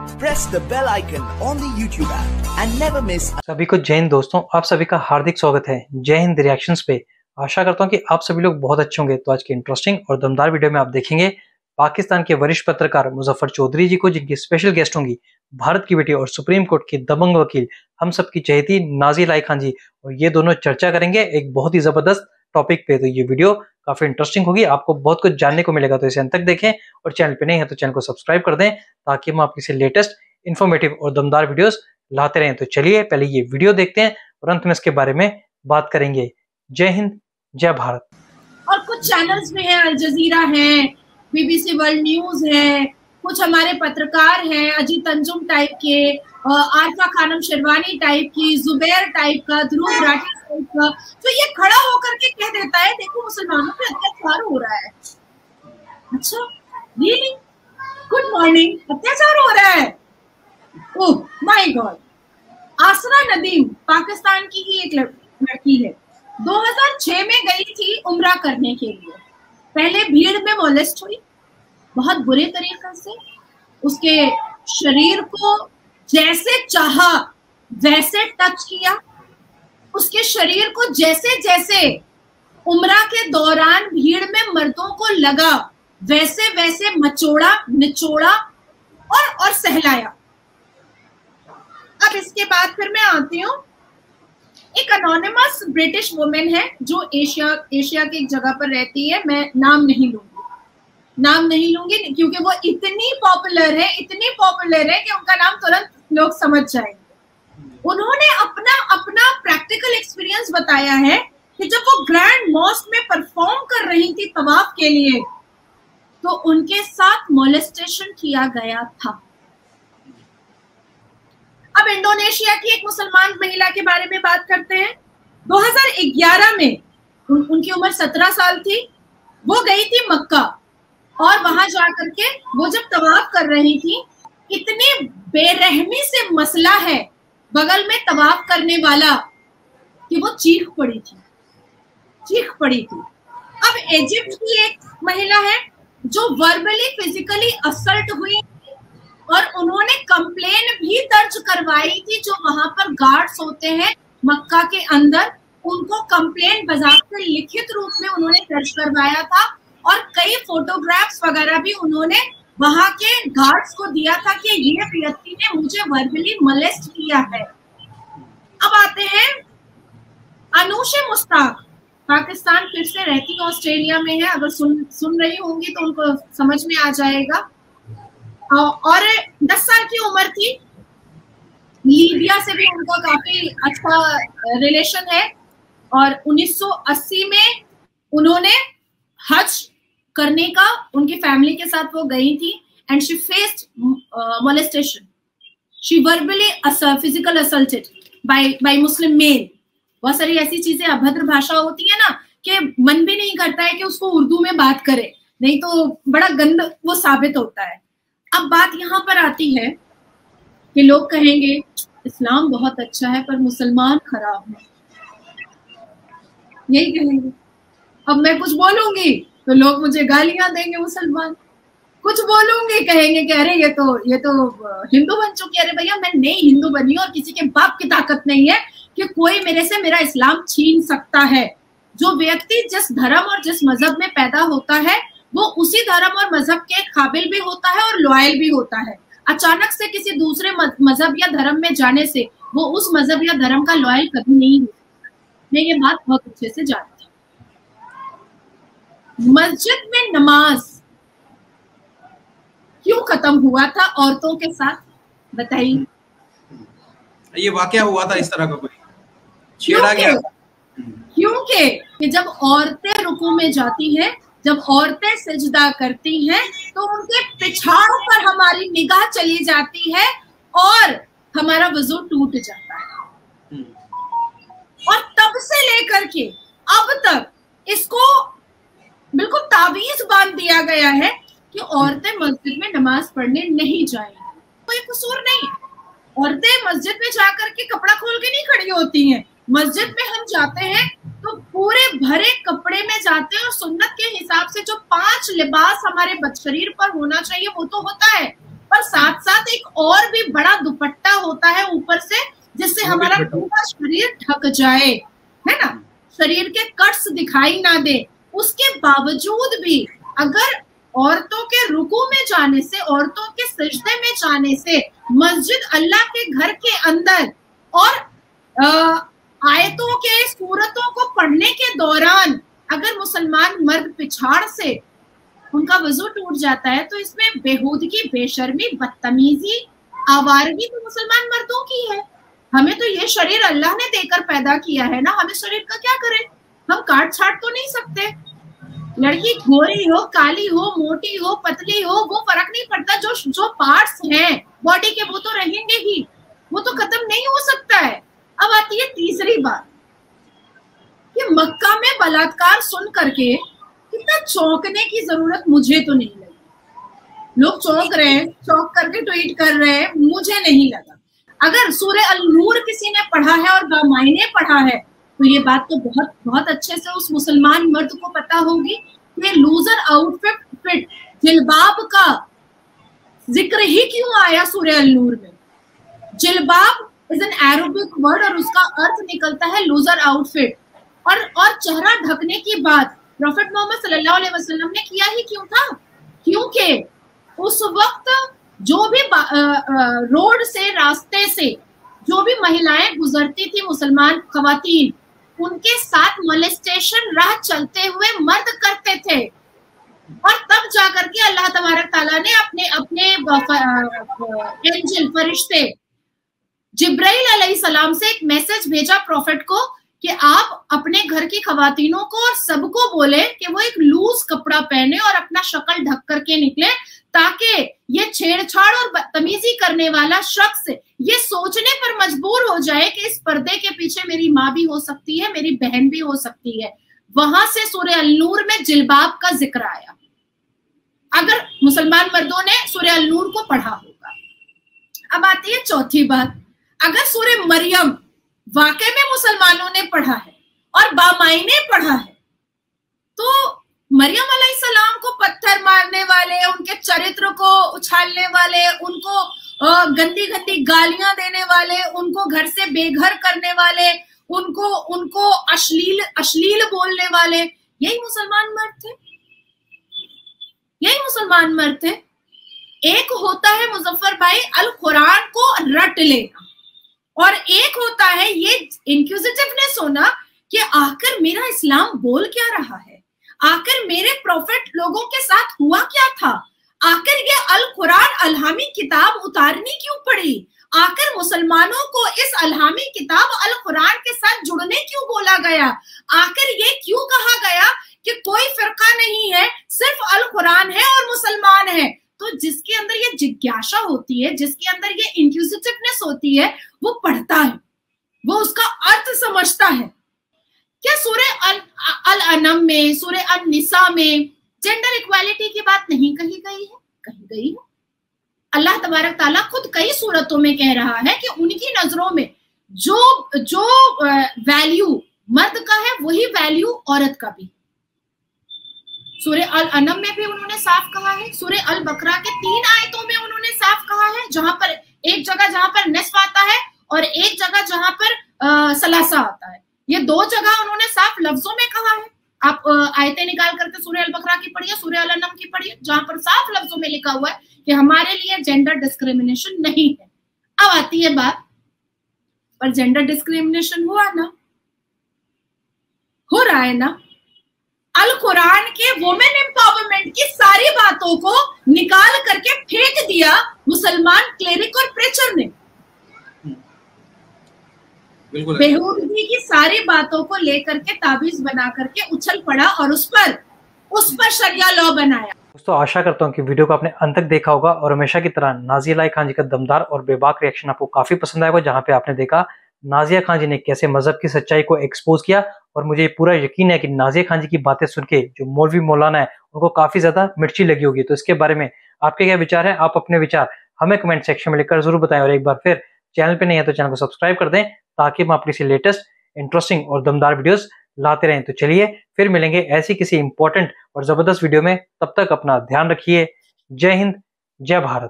press the bell icon on the YouTube app and never miss सभी को जय हिंद दोस्तों, आप सभी का हार्दिक स्वागत है जय हिंद रिएक्शंस पे। आशा करता हूँ कि आप सभी लोग बहुत अच्छे होंगे। तो आज की इंटरेस्टिंग और दमदार वीडियो में आप देखेंगे पाकिस्तान के वरिष्ठ पत्रकार मुजफ्फर चौधरी जी को, जिनकी स्पेशल गेस्ट होंगी भारत की बेटी और सुप्रीम कोर्ट की दबंग वकील हम सबकी चहेती नाजी लाई खान जी। और ये दोनों चर्चा करेंगे एक बहुत ही ज़बरदस्त टॉपिक पे तो ये वीडियो काफ़ी इंटरेस्टिंग होगी। आपको बहुत कुछ जानने को मिलेगा तो इसे अंत तक देखें और चैनल पे नहीं है तो चैनल को सब्सक्राइब कर दें ताकि हम आपके से लेटेस्ट इन्फॉर्मेटिव और दमदार वीडियोस लाते रहें। तो चलिए पहले ये वीडियो देखते हैं और अंत में इसके बारे में बात करेंगे। जय हिंद, जय भारत। और कुछ चैनल्स भी हैं अल जजीरा है बीबीसी वर्ल्ड न्यूज़ है, कुछ हमारे पत्रकार हैं, अजीत अंजुम टाइप के आरफा खानम शेरवानी टाइप की, जुबैर टाइप का, ध्रुव राठी तो ये खड़ा होकर के कह देता है, देखो मुसलमानों पे अत्याचार हो रहा है। अच्छा रियली गुड मॉर्निंग अत्याचार हो रहा है? ओह माय गॉड आसरा नदीम पाकिस्तान की ही एक लड़की है। 2006 में गई थी उम्रा करने के लिए। पहले भीड़ में मोलेस्ट हुई, बहुत बुरे तरीके से। उसके शरीर को जैसे चाहा, वैसे टच किया। उसके शरीर को जैसे जैसे उम्रा के दौरान भीड़ में मर्दों को लगा, वैसे वैसे मचोड़ा, निचोड़ा और और सहलाया। अब इसके बाद फिर मैं आती हूँ। एक अनोनिमस ब्रिटिश वुमेन है जो एशिया एशिया की एक जगह पर रहती है। मैं नाम नहीं लूँगी। नाम नहीं लूँगी क्योंकि वो इतनी पॉपुलर है, इतनी पॉपुलर है कि उनका नाम तुरंत लोग समझ जाएँगे। उन्होंने अपना अपना प्रैक्टिकल एक्सपीरियंस बताया है कि जब वो ग्रैंड मॉस्क में परफॉर्म कर रही थी तवाफ के लिए तो उनके साथ मोलेस्टेशन किया गया था। अब इंडोनेशिया की एक मुसलमान महिला के बारे में बात करते हैं। 2011 में उन, उनकी उम्र 17 साल थी। वो गई थी मक्का और वहाँ जाकर के वो जब तवाफ कर रही थी इतनी बेरहमी से मसला है बगल में तवाफ करने वाला कि वो चीख पड़ी थी, चीख पड़ी थी। अब इजिप्ट की एक महिला है जो वर्बली फिजिकली असल्ट हुई और उन्होंने कंप्लेन भी दर्ज करवाई थी जो वहाँ पर गार्ड्स होते हैं मक्का के अंदर। उनको कंप्लेन बाजाबते लिखित रूप में उन्होंने दर्ज करवाया था और कई फोटोग्राफ्स वगैरह भी उन्होंने वहाँ के गार्ड्स को दिया था कि ये व्यक्ति ने मुझे वर्बली मलेस्ट किया है। अब आते हैं। अनुषे मुस्ताक, पाकिस्तान फिर से रहती ऑस्ट्रेलिया में है। अगर सुन सुन रही होंगी तो उनको समझ में आ जाएगा। और दस साल की उम्र थी। लीबिया से भी उनका काफ़ी अच्छा रिलेशन है। और 1980 में उन्होंने हज करने का उनकी फैमिली के साथ वो गई थी and she faced molestation she verbally physical assaulted by by Muslim male बहुत सारी ऐसी चीज़ें अभद्र भाषा होती है ना, कि मन भी नहीं करता है कि उसको उर्दू में बात करे। नहीं तो बड़ा गंद वो साबित होता है। अब बात यहाँ पर आती है कि लोग कहेंगे, इस्लाम बहुत अच्छा है, पर मुसलमान खराब है। यही कहेंगे। अब मैं कुछ बोलूँगी? तो लोग मुझे गालियाँ देंगे मुसलमान। कुछ बोलूँगी, कहेंगे कि अरे ये तो ये तो हिंदू बन चुकी अरे भैया, मैं नई हिंदू बनी और किसी के बाप की ताकत नहीं है कि कोई मेरे से मेरा इस्लाम छीन सकता है। जो व्यक्ति जिस धर्म और जिस मज़हब में पैदा होता है, वो उसी धर्म और मज़हब के काबिल भी होता है और लॉयल भी होता है। अचानक से किसी दूसरे मज़हब या धर्म में जाने से वो उस मज़हब या धर्म का लॉयल कभी नहीं होता। मैं ये बात बहुत अच्छे से जानती हूँ। मस्जिद में नमाज़ क्यों खत्म हुआ था औरतों के साथ? बताइए। ये वाक्य हुआ था इस तरह का कोई? छेड़ा गया? क्योंकि कि? जब औरतें रुकू में जाती हैं जब औरतें सजदा करती हैं तो उनके पिछाड़ों पर हमारी निगाह चली जाती है और हमारा वज़ू टूट जाता है। और तब से लेकर के अब तक इसको बिल्कुल तावीज बाँध दिया गया है कि औरतें मस्जिद में नमाज़ पढ़ने नहीं जाएँगी। कोई कसूर नहीं। औरतें मस्जिद में जाकर के कपड़ा खोल के नहीं खड़ी होती हैं। मस्जिद में हम जाते हैं तो पूरे भरे कपड़े में जाते हैं और सुन्नत के हिसाब से जो पाँच लिबास हमारे शरीर पर होना चाहिए वो तो होता है। पर साथ साथ एक और भी बड़ा दुपट्टा होता है ऊपर से जिससे हमारा पूरा शरीर ढक जाए। है ना? शरीर के कट्स दिखाई ना दे। उसके बावजूद भी अगर औरतों के रुकू में जाने से, औरतों के सजदे में जाने से मस्जिद अल्लाह के घर के अंदर और आयतों के, सूरतों को पढ़ने के दौरान अगर मुसलमान मर्द पिछाड़ से उनका वज़ू टूट जाता है तो इसमें बेहूदगी, बेशर्मी, बदतमीजी, आवारगी तो मुसलमान मर्दों की है। हमें तो ये शरीर अल्लाह ने देकर पैदा किया है ना, हमें शरीर का क्या करें? हम काट छाट तो नहीं सकते। लड़की गोरी हो, काली हो, मोटी हो, पतली हो, वो फ़र्क नहीं पड़ता। जो जो पार्ट्स हैं बॉडी के, वो तो रहेंगे ही। वो तो खत्म नहीं हो सकता है। अब आती है तीसरी बात। कि मक्का में बलात्कार सुन करके कितना चौंकने की ज़रूरत मुझे तो नहीं लगी। लोग चौंक रहे हैं, चौंक करके ट्वीट कर रहे हैं, मुझे नहीं लगा। अगर सूर्य अल नूर किसी ने पढ़ा है और बामायने पढ़ा है तो ये बात तो बहुत बहुत अच्छे से उस मुसलमान मर्द को पता होगी कि लूजर आउटफिट फिट जिलबाब का ज़िक्र ही क्यों आया सूर्य नूर में? जिलबाब इज़ एन एरोबिक वर्ड और उसका अर्थ निकलता है लूजर आउटफिट और और चेहरा ढकने की बात प्रॉफिट मोहम्मद सल्लल्लाहु अलैहि वसल्लम ने किया ही क्यों था? क्योंकि उस वक्त जो भी रोड से, रास्ते से जो भी महिलाएँ गुजरती थी, मुसलमान खातन उनके साथ मोलेस्टेशन राह चलते हुए मर्द करते थे। और तब जाकर के अल्लाह तबारक ताला ने अपने अपने एंजल फरिश्ते जिब्राइल सलाम से एक मैसेज भेजा प्रॉफिट को कि आप अपने घर की खातनों को और सबको बोले कि वो एक लूज कपड़ा पहने और अपना शक्ल ढक करके निकले ताकि ये छेड़छाड़ और बदतमीजी करने वाला शख्स ये सोचने पर मजबूर हो जाए कि इस पर्दे के पीछे मेरी माँ भी हो सकती है, मेरी बहन भी हो सकती है। वहाँ से सूर्य अलनूर में जिलबाब का ज़िक्र आया। अगर मुसलमान मर्दों ने सूर्य अलनूर को पढ़ा होगा। अब आती है चौथी बात। अगर सूर्य मरियम वाकई में मुसलमानों ने पढ़ा है और बामाइने पढ़ा है तो मरियम सलाम को पत्थर मारने वाले, उनके चरित्र को उछालने वाले, उनको गंदी गंदी गालियाँ देने वाले, उनको घर से बेघर करने वाले, उनको उनको अश्लील अश्लील बोलने वाले, यही मुसलमान मर्द थे? यही मुसलमान मर्द थे? एक होता है मुजफ्फर भाई, अल कुरान को रट लेना। और एक होता है ये इंक्यूजिटिवनेस होना कि आकर मेरा इस्लाम बोल क्या रहा है? आखिर मेरे प्रॉफिट लोगों के साथ हुआ क्या था? आखिर ये अल कुरान अलहामी किताब उतारनी क्यों पड़ी? आखिर मुसलमानों को इस अलहामी किताब अल कुरान के साथ जुड़ने क्यों बोला गया? आखिर ये क्यों कहा गया कि कोई फिरका नहीं है, सिर्फ़ अल कुरान है और मुसलमान है? तो जिसके अंदर ये जिज्ञासा होती है, जिसके अंदर ये इंक्यूजिटिवनेस होती है, वो पढ़ता है। वो उसका अर्थ समझता है। क्या सूर्य अल, अनम में सूर्य अल निसा में जेंडर इक्वालिटी की बात नहीं कही गई है? कही गई है। अल्लाह तबारक ताला खुद कई सूरतों में कह रहा है कि उनकी नज़रों में जो जो वैल्यू मर्द का है वही वैल्यू औरत का भी। सूर्य अल अनम में भी उन्होंने साफ़ कहा है। सूर्य अल बकरा के तीन आयतों में उन्होंने साफ़ कहा है जहाँ पर एक जगह जहाँ पर नस्फ आता है और एक जगह जहाँ पर आ, सलासा आता है। ये दो जगह उन्होंने साफ़ लफ्जों में कहा है। आप आयतें निकाल करके सूर्य अल बकरा की पढ़िए सूर्य अलनम की पढ़िए, जहाँ पर साफ़ लफ्जों में लिखा हुआ है कि हमारे लिए जेंडर डिस्क्रिमिनेशन नहीं है। अब आती है बात, पर जेंडर डिस्क्रिमिनेशन हुआ ना? हो रहा है ना? अल कुरान के वुमेन एम्पावरमेंट की सारी बातों को निकाल करके फेंक दिया मुसलमान क्लेरिक और प्रेचर ने। बेहूदगी की सारी बातों को लेकर के ताबीज बना करके उछल पड़ा और उस पर उस पर शरिया लॉ बनाया। दोस्तों आशा करता हूँ कि वीडियो को आपने अंत तक देखा होगा और हमेशा की तरह नाजिया लाई खान जी का दमदार और बेबाक रिएक्शन आपको काफ़ी पसंद आएगा जहाँ पे आपने देखा नाजिया खान जी ने कैसे मज़हब की सच्चाई को एक्सपोज किया और मुझे पूरा यकीन है कि नाजिया खान जी की बातें सुन के जो मौलवी मौलाना है उनको काफ़ी ज़्यादा मिर्ची लगी होगी। तो इसके बारे में आपके क्या विचार है? आप अपने विचार हमें कमेंट सेक्शन में लिखकर ज़रूर बताएँ और एक बार फिर चैनल पे नहीं है तो चैनल को सब्सक्राइब कर दें। ताकि हम आपके लेटेस्ट इंटरेस्टिंग और दमदार वीडियोस लाते रहें। तो चलिए, फिर मिलेंगे ऐसी किसी इंपॉर्टेंट और ज़बरदस्त वीडियो में। तब तक अपना ध्यान रखिए। जय हिंद, जय भारत।